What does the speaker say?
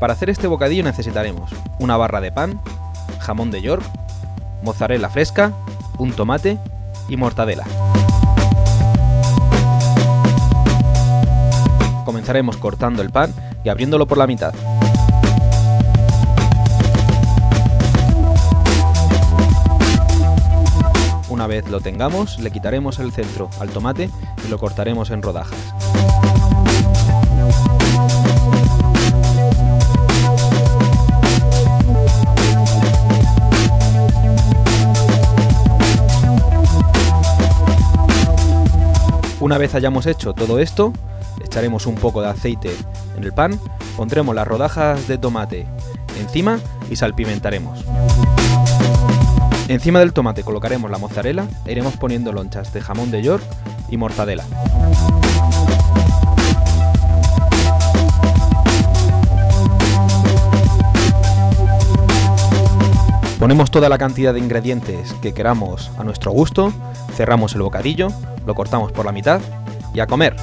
Para hacer este bocadillo necesitaremos una barra de pan, jamón de York, mozzarella fresca, un tomate y mortadela. Comenzaremos cortando el pan y abriéndolo por la mitad. Una vez lo tengamos, le quitaremos el centro al tomate y lo cortaremos en rodajas. Una vez hayamos hecho todo esto, echaremos un poco de aceite en el pan, pondremos las rodajas de tomate encima y salpimentaremos. Encima del tomate colocaremos la mozzarella e iremos poniendo lonchas de jamón de York y mortadela. Ponemos toda la cantidad de ingredientes que queramos a nuestro gusto, cerramos el bocadillo, lo cortamos por la mitad y a comer.